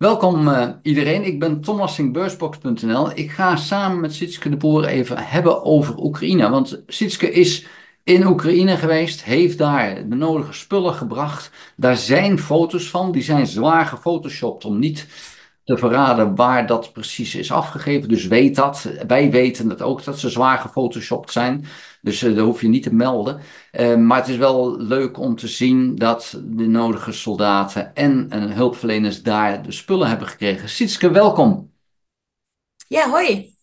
Welkom eh, iedereen, ik ben in beursbox.nl. Ik ga samen met Sitske de Boer even hebben over Oekraïne. Want Sitske is in Oekraïne geweest, heeft daar de nodige spullen gebracht. Daar zijn foto's van, die zijn zwaar gefotoshopt om niet te verraden waar dat precies is afgegeven. Dus weet dat. Wij weten het ook dat ze zwaar gefotoshopt zijn. Dus uh, dat hoef je niet te melden. Uh, maar het is wel leuk om te zien dat de nodige soldaten en, en hulpverleners daar de spullen hebben gekregen. Sietske, welkom. Ja, hoi.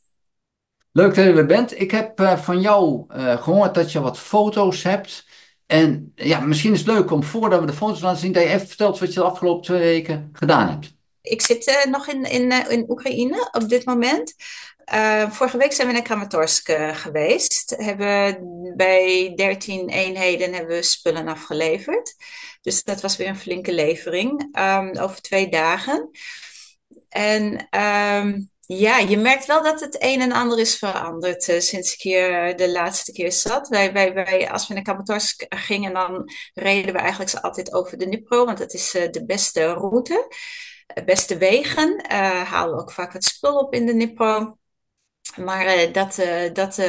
Leuk dat je er bent. Ik heb uh, van jou gehoord dat je wat foto's hebt. En ja, misschien is het leuk om voordat we de foto's laten zien, dat je even vertelt wat je de afgelopen twee weken gedaan hebt ik zit uh, nog in, in, uh, in Oekraïne op dit moment. Uh, vorige week zijn we naar Kramatorsk geweest. Hebben bij 13 eenheden hebben we spullen afgeleverd. Dus dat was weer een flinke levering um, over twee dagen. En um, ja, je merkt wel dat het een en ander is veranderd sinds ik hier de laatste keer zat. Wij, wij, wij, als we naar Kramatorsk gingen, dan reden we eigenlijk altijd over de Dnipro, want dat is de beste route beste wegen. Uh, halen ook vaak wat spul op in de Nipro. Maar uh, dat, uh, dat,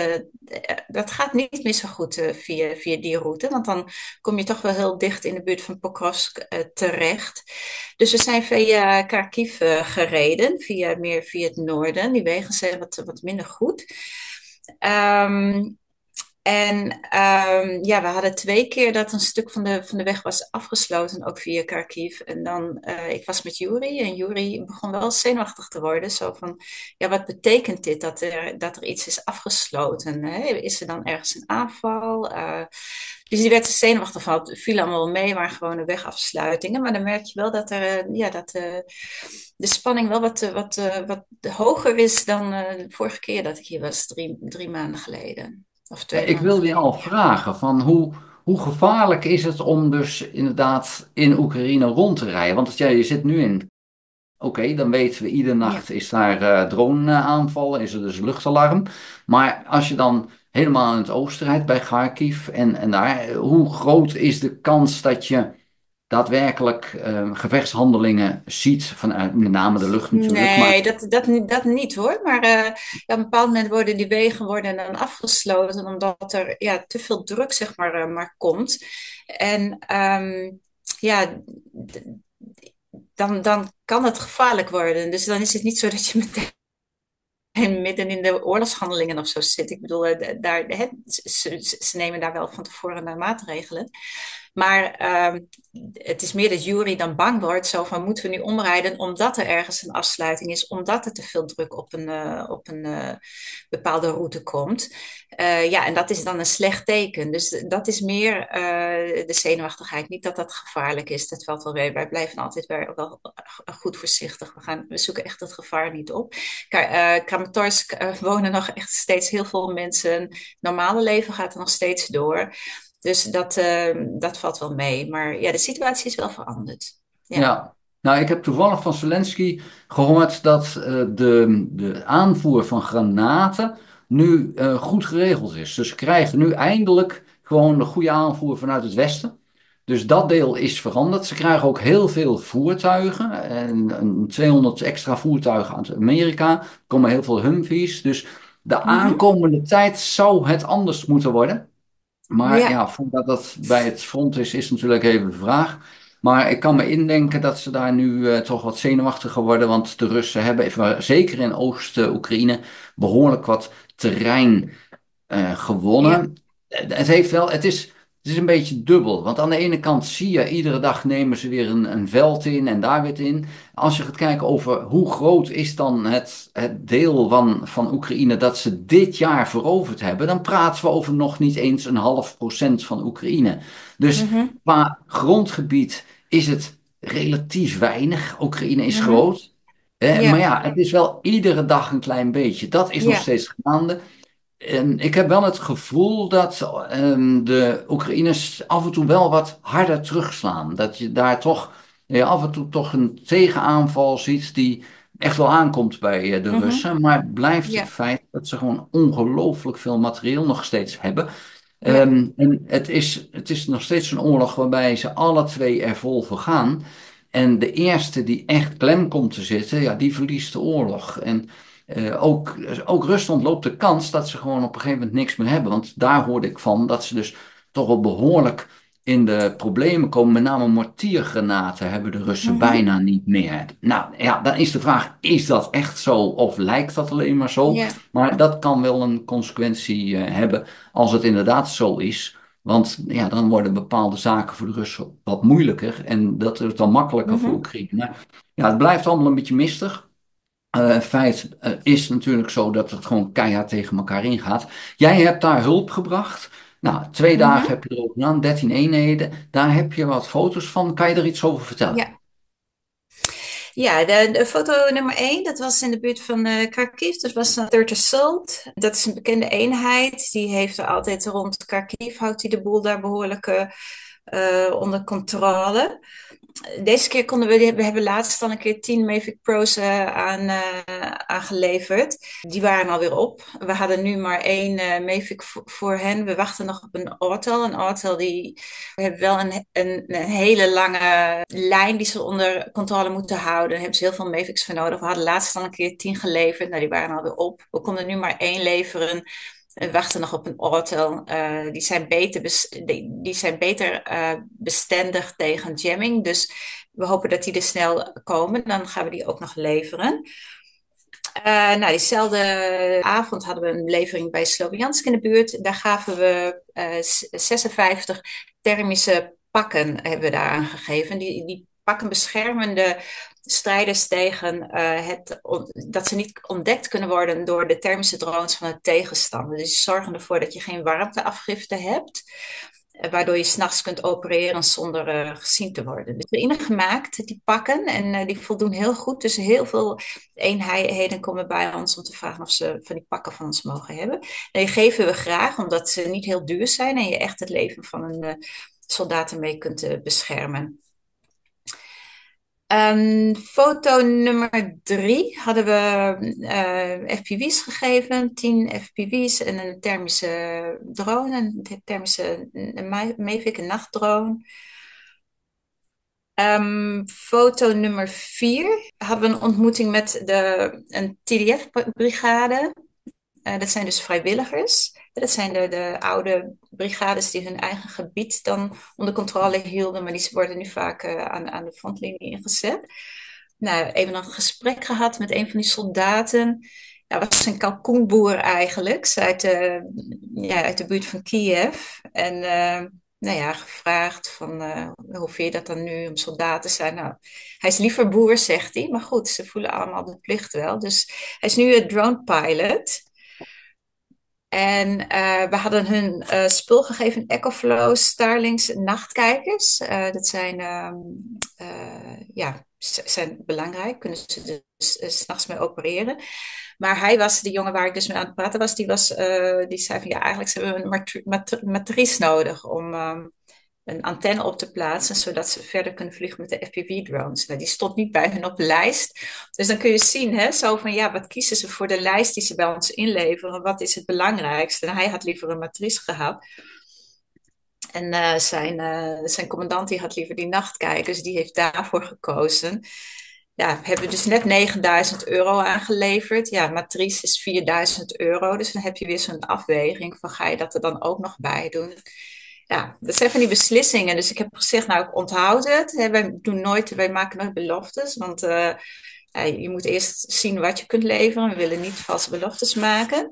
dat gaat niet meer zo goed via, via die route. Want dan kom je toch wel heel dicht in de buurt van Pokrovsk terecht. Dus we zijn via Kharkiv gereden. Via, meer via het noorden. Die wegen zijn wat, wat minder goed. Um, en um, ja, we hadden twee keer dat een stuk van de, van de weg was afgesloten, ook via Kharkiv. En dan, uh, ik was met Juri en Juri begon wel zenuwachtig te worden. Zo van, ja, wat betekent dit dat er, dat er iets is afgesloten? Is er dan ergens een aanval? Uh, dus die werd er zenuwachtig van. Viel allemaal mee, maar gewoon wegafsluitingen. Maar dan merk je wel dat, er, uh, ja, dat de spanning wel wat, wat, wat hoger is dan de vorige keer dat ik hier was, drie, drie maanden geleden. Of twee ik wilde je al vragen van hoe, hoe gevaarlijk is het om dus inderdaad in Oekraïne rond te rijden? Want ja, je zit nu in. Oké, dan weten we iedere nacht is daar uh, drone-aanvallen, is er dus luchtalarm. Maar als je dan helemaal in het oosten rijdt bij Kharkiv en, en daar, hoe groot is de kans dat je daadwerkelijk uh, gevechtshandelingen ziet, vanuit met name de lucht natuurlijk. Nee, dat, dat, dat niet hoor. Maar uh, ja, op een bepaald moment worden die wegen worden dan afgesloten, omdat er ja, te veel druk zeg maar, uh, maar komt. En um, ja, dan, dan kan het gevaarlijk worden. Dus dan is het niet zo dat je meteen en midden in de oorlogshandelingen of zo zit. Ik bedoel, daar, ze, ze, nemen daar wel van tevoren maatregelen. Maar ehm, het is meer dat jury dan bang wordt. Zo van, moeten we nu omrijden omdat er ergens een afsluiting is. Omdat er te veel druk op een, uh, op een uh, bepaalde route komt. Uh, ja, en dat is dan een slecht teken. Dus dat is meer de zenuwachtigheid. Niet dat dat gevaarlijk is. Dat valt wel mee. Wij blijven altijd wel, goed voorzichtig. We, gaan, we zoeken echt het gevaar niet op. Kramatorsk wonen nog echt steeds heel veel mensen. normale leven gaat er nog steeds door. Dus dat, uh, dat valt wel mee. Maar ja, de situatie is wel veranderd. Ja. ja. Nou, ik heb toevallig van Zelensky gehoord dat uh, de, de aanvoer van granaten nu uh, goed geregeld is. Dus ze krijgen nu eindelijk gewoon de goede aanvoer vanuit het westen. Dus dat deel is veranderd. Ze krijgen ook heel veel voertuigen. En, 200 extra voertuigen uit Amerika. Er komen heel veel Humvees. Dus de mhm. aankomende tijd zou het anders moeten worden. Maar ja, ja voordat dat bij het front is, is natuurlijk even de vraag. Maar ik kan me indenken dat ze daar nu uh, toch wat zenuwachtiger worden. Want de Russen hebben, even, zeker in Oost-Oekraïne, behoorlijk wat terrein uh, gewonnen. Ja. Het heeft wel, het is, het is een beetje dubbel. Want aan de ene kant zie je, iedere dag nemen ze weer een, een veld in en daar weer in. Als je gaat kijken over hoe groot is dan het, het deel van, van Oekraïne dat ze dit jaar veroverd hebben, dan praten we over nog niet eens een half procent van Oekraïne. Dus mm qua grondgebied is het relatief weinig. Oekraïne is mhm. groot. Eh, Maar ja, het is wel iedere dag een klein beetje. Dat is nog steeds gaande. En ik heb wel het gevoel dat um, de Oekraïners af en toe wel wat harder terugslaan. Dat je daar toch ja, af en toe toch een tegenaanval ziet die echt wel aankomt bij uh, de mm-hmm. Russen. Maar blijft het feit dat ze gewoon ongelooflijk veel materieel nog steeds hebben. Ja. Um, en het is, het is nog steeds een oorlog waarbij ze alle twee er vol voor gaan. En de eerste die echt klem komt te zitten, ja, die verliest de oorlog. En uh, ook, ook Rusland loopt de kans dat ze gewoon op een gegeven moment niks meer hebben. Want daar hoorde ik van dat ze dus toch wel behoorlijk in de problemen komen. Met name mortiergranaten hebben de Russen Mhm. bijna niet meer. Nou ja, dan is de vraag: is dat echt zo of lijkt dat alleen maar zo? Maar dat kan wel een consequentie uh, hebben als het inderdaad zo is. Want ja, dan worden bepaalde zaken voor de Russen wat moeilijker. En dat is dan makkelijker Mhm. voor Oekraïne. Maar ja, het blijft allemaal een beetje mistig. Uh, feit uh, is natuurlijk zo dat het gewoon keihard tegen elkaar ingaat. Jij hebt daar hulp gebracht. Nou, twee Mhm. dagen heb je erover gedaan, 13 eenheden. Daar heb je wat foto's van. Kan je er iets over vertellen? Ja. Ja, de, de foto nummer 1, dat was in de buurt van uh, Kharkiv. Dat was een Third Assault. Dat is een bekende eenheid. Die heeft er altijd rond Kharkiv, houdt hij de boel daar behoorlijk uh, onder controle. Deze keer konden we, we hebben laatst al een keer 10 Mavic Pro's uh, aan, uh, aangeleverd. Die waren alweer op. We hadden nu maar één uh, Mavic voor hen. We wachten nog op een Autel. Een Autel die we hebben wel een, een, hele lange lijn die ze onder controle moeten houden. Daar hebben ze heel veel Mavics voor nodig. We hadden laatst al een keer 10 geleverd. Nou, die waren alweer op. We konden nu maar één leveren. Wachten nog op een Autel. Uh, die zijn beter, die, zijn beter uh, bestendig tegen jamming. Dus we hopen dat die er snel komen. Dan gaan we die ook nog leveren. Uh, nou, diezelfde avond hadden we een levering bij Sloviansk in de buurt. Daar gaven we 56 thermische pakken hebben we daar aangegeven. Die, die pakken beschermen de strijders tegen uh, het, dat ze niet ontdekt kunnen worden door de thermische drones van de tegenstander. Dus zorgen ervoor dat je geen warmteafgifte hebt, uh, waardoor je s'nachts kunt opereren zonder uh, gezien te worden. Dus erin gemaakt, die pakken, en die voldoen heel goed. Dus heel veel eenheden komen bij ons om te vragen of ze van die pakken van ons mogen hebben. En die geven we graag, omdat ze niet heel duur zijn en je echt het leven van een soldaat ermee kunt beschermen. Um, foto nummer drie hadden we uh, FPV's gegeven, 10 FPV's en een thermische drone, een thermische Mavic, een nachtdrone. Um, foto nummer vier hadden we een ontmoeting met de, een TDF-brigade. Uh, dat zijn dus vrijwilligers. Dat zijn de, de oude brigades die hun eigen gebied dan onder controle hielden, maar die worden nu vaak uh, aan, aan de frontlinie ingezet. Nou, even een gesprek gehad met een van die soldaten. Ja, was een kalkoenboer eigenlijk, uit de, ja, uit de buurt van Kiev. En nou ja, gevraagd van uh, hoe vind je dat dan nu om soldaat te zijn? Nou, hij is liever boer, zegt hij. Maar goed, ze voelen allemaal de plicht wel. Dus hij is nu een drone pilot. En uh, we hadden hun uh, spul gegeven, EcoFlow Starlings nachtkijkers. Uh, dat zijn, um, ja, zijn belangrijk, kunnen ze dus s'nachts mee opereren. Maar hij was, de jongen waar ik dus mee aan het praten was, die, was, die zei van ja, eigenlijk hebben we een matri mat matrice nodig om um, een antenne op te plaatsen, zodat ze verder kunnen vliegen met de FPV-drones. Nou, die stond niet bij hun op de lijst. Dus dan kun je zien, hè, zo van ja, wat kiezen ze voor de lijst die ze bij ons inleveren? Wat is het belangrijkste? En hij had liever een matrice gehad. En uh, zijn, uh, zijn commandant die had liever die nachtkijkers, die heeft daarvoor gekozen. Ja, hebben we dus net 9000 euro aangeleverd. Ja, matrice is 4000 euro. Dus dan heb je weer zo'n afweging van ga je dat er dan ook nog bij doen? Ja, dat zijn van die beslissingen. Dus ik heb gezegd, nou, ik onthoud het. Wij, doen nooit, wij maken nooit beloftes, want uh, je moet eerst zien wat je kunt leveren. We willen niet valse beloftes maken.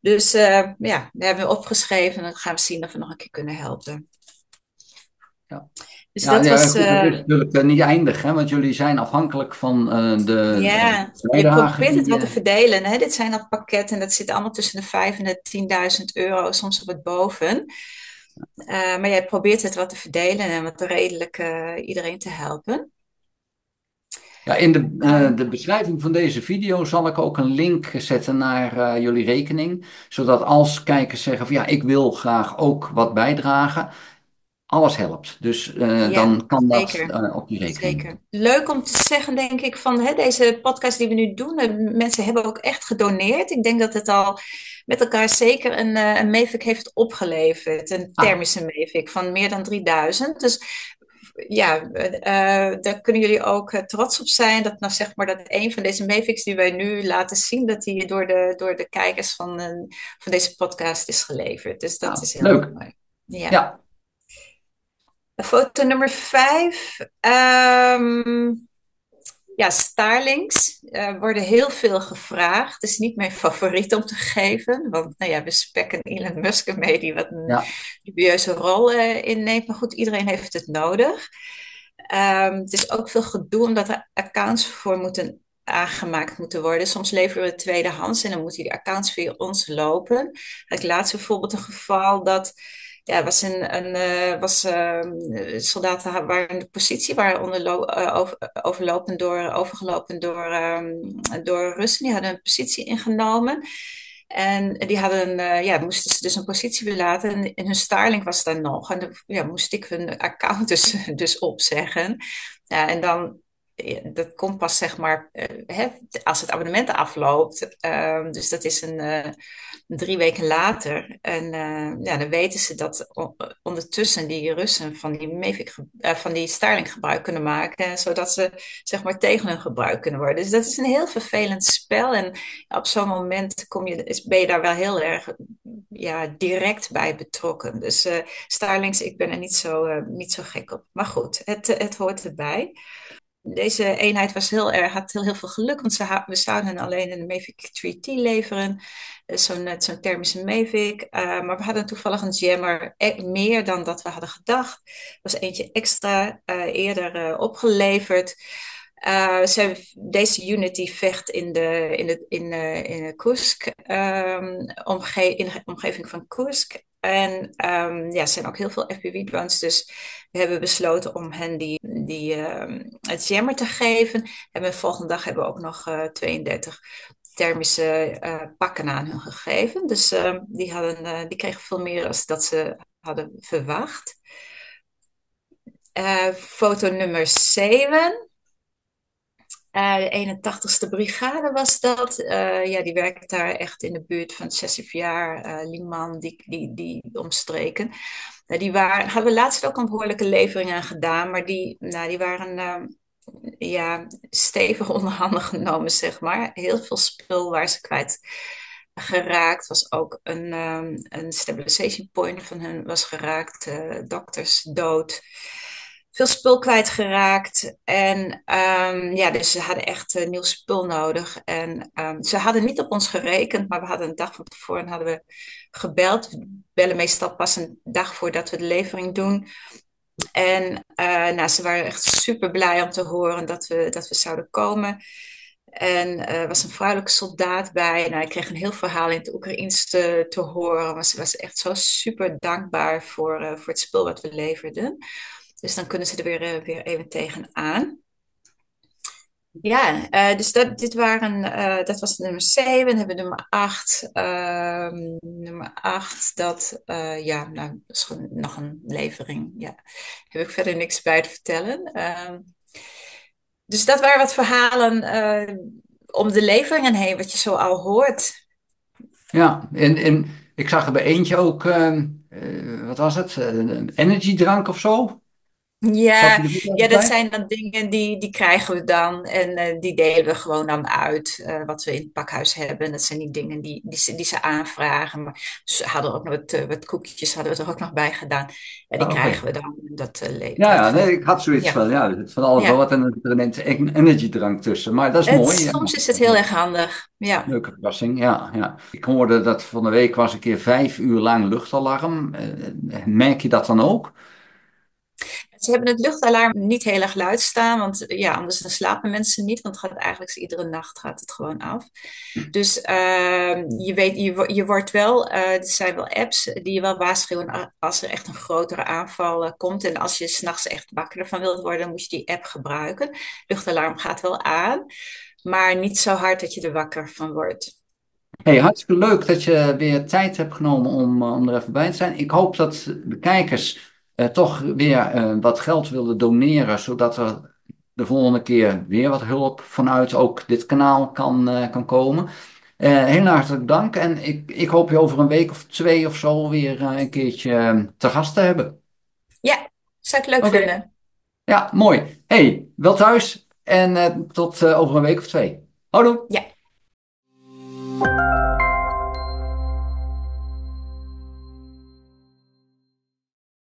Dus uh, ja, we hebben opgeschreven en dan gaan we zien of we nog een keer kunnen helpen. Ja. Dus ja, dat ja, was... Uh, is natuurlijk niet eindig, hè? want jullie zijn afhankelijk van uh, de. ja, de je probeert het wat te eh, verdelen. Hè? Dit zijn al pakketten en dat zit allemaal tussen de 5 en de 10.000 euro, soms op het boven. Uh, maar jij probeert het wat te verdelen en wat redelijk uh, iedereen te helpen. Ja, in de, uh, de beschrijving van deze video zal ik ook een link zetten naar jullie rekening. Zodat als kijkers zeggen van ja, ik wil graag ook wat bijdragen. Alles helpt. Dus uh, Ja, dan kan dat zeker. op die rekening. Zeker. Leuk om te zeggen, denk ik, van hè, deze podcast die we nu doen. eh, Mensen hebben ook echt gedoneerd. Ik denk dat het al met elkaar zeker een, eh, een Mavic heeft opgeleverd. Een Ah. thermische Mavic van meer dan 3000. Dus ja, uh, daar kunnen jullie ook trots op zijn. Dat nou zeg maar dat een van deze Mavics die wij nu laten zien, dat die door de, door de kijkers van, van deze podcast is geleverd. Dus dat ah, is heel leuk. mooi. Ja. ja. Foto nummer vijf. Um, ja, Starlings uh, worden heel veel gevraagd. Het is niet mijn favoriet om te geven. Want nou ja, we spekken Elon Musk mee die wat een ja. dubieuze rol uh, inneemt. Maar goed, iedereen heeft het nodig. Um, het is ook veel gedoe omdat er accounts voor moeten aangemaakt moeten worden. Soms leveren we tweedehands en dan moeten die accounts via ons lopen. Ik laatst bijvoorbeeld een geval dat ja, was een, een uh, was, uh, soldaten waren in de positie, waren uh, over, overlopen door, overgelopen door, um, door Russen. Die hadden een positie ingenomen. En die hadden, ja, moesten ze dus een positie verlaten. En, en hun Starlink was daar nog. En dan ja, moest ik hun account dus, dus opzeggen. Ja, en dan dat komt pas zeg maar hè, als het abonnement afloopt. Uh, dus dat is een, uh, drie weken later. En uh, ja, dan weten ze dat ondertussen die Russen van die, Mavic, van die Starlink gebruik kunnen maken. Zodat ze zeg maar tegen hun gebruik kunnen worden. Dus dat is een heel vervelend spel. En op zo'n moment kom je, ben je daar wel heel erg ja, direct bij betrokken. Dus Starlinks, ik ben er niet zo, niet zo gek op. Maar goed, het, het hoort erbij. Deze eenheid was heel erg, had heel, heel veel geluk, want ze we zouden alleen een Mavic 3T leveren, eh, zo'n zo'n thermische Mavic. Uh, maar we hadden toevallig een jammer e-, meer dan dat we hadden gedacht. Er was eentje extra eerder opgeleverd. Ze, deze unity vecht in de, in de, in, in de um, omge in de omgeving van Kursk. En um, ja, er zijn ook heel veel FPV-drones, dus we hebben besloten om hen die, die, uh, het jammer te geven. En de volgende dag hebben we ook nog uh, 32 thermische uh, pakken aan hun gegeven. Dus uh, die, hadden, uh, die kregen veel meer dan dat ze hadden verwacht. foto nummer 7. Uh, de 81ste brigade was dat. Uh, ja, die werkt daar echt in de buurt van Sessifjaar, uh, Liman, die, die, die omstreken. die waren, hadden we laatst ook een behoorlijke levering aan gedaan, maar die, nou, die waren ja, stevig onderhanden genomen, zeg maar. Heel veel spul waar ze kwijt geraakt. Was ook een, um, een stabilization point van hun was geraakt. dokters dood veel spul kwijtgeraakt. En um, ja, dus ze hadden echt uh, nieuw spul nodig. En um, ze hadden niet op ons gerekend, maar we hadden een dag van tevoren hadden we gebeld. We bellen meestal pas een dag voordat we de levering doen. En uh, nou, ze waren echt super blij om te horen dat we, dat we zouden komen. En er uh, was een vrouwelijke soldaat bij. Nou, ik kreeg een heel verhaal in het Oekraïens te, horen. Maar ze was echt zo super dankbaar voor, voor het spul wat we leverden. Dus dan kunnen ze er weer, uh, weer even tegenaan. Ja, uh, dus dat, dit waren, uh, dat was nummer 7. Dan hebben we nummer 8. Ehm, nummer 8, dat, ja, nou, is nog een levering. Ja, daar heb ik verder niks bij te vertellen. Ehm, dus dat waren wat verhalen om de leveringen heen, wat je zo al hoort. Ja, en, en ik zag er bij eentje ook, ehm, wat was het, een energiedrank of zo? Ja, ja, dat zijn dan dingen die, die krijgen we dan en uh, die delen we gewoon dan uit, uh, wat we in het pakhuis hebben. Dat zijn die dingen die, die, ze, die ze aanvragen. Maar ze hadden ook nog wat, uh, wat koekjes hadden we er ook nog bij gedaan. En die oh, krijgen we dan. Dat, ja, ja nee, ik had zoiets ja. van, ja, van alles ja. wat en er een energiedrank tussen. Maar dat is het, mooi. Soms is het heel erg handig, ja. Leuke verrassing, ja, ja. Ik hoorde dat van de week was een keer vijf uur lang luchtalarm. merk je dat dan ook? Ze hebben het luchtalarm niet heel erg luid staan, want ja, anders slapen mensen niet, want het gaat eigenlijk iedere nacht gaat het gewoon af. Dus uh, je weet, je, je wordt wel, uh, er zijn wel apps die je wel waarschuwen als er echt een grotere aanval uh, komt. En als je s'nachts echt wakker ervan wilt worden, moet je die app gebruiken. Luchtalarm gaat wel aan, maar niet zo hard dat je er wakker van wordt. Hey, hartstikke leuk dat je weer tijd hebt genomen om, om er even bij te zijn. Ik hoop dat de kijkers uh, toch weer uh, wat geld willen doneren, zodat er de volgende keer weer wat hulp vanuit ook dit kanaal kan, uh, kan komen. heel hartelijk dank en ik, ik hoop je over een week of twee of zo weer een keertje te gast te hebben. Ja, zou ik leuk okay. vinden. Ja, mooi. hey, wel thuis en tot over een week of twee. Houdoe! Ja.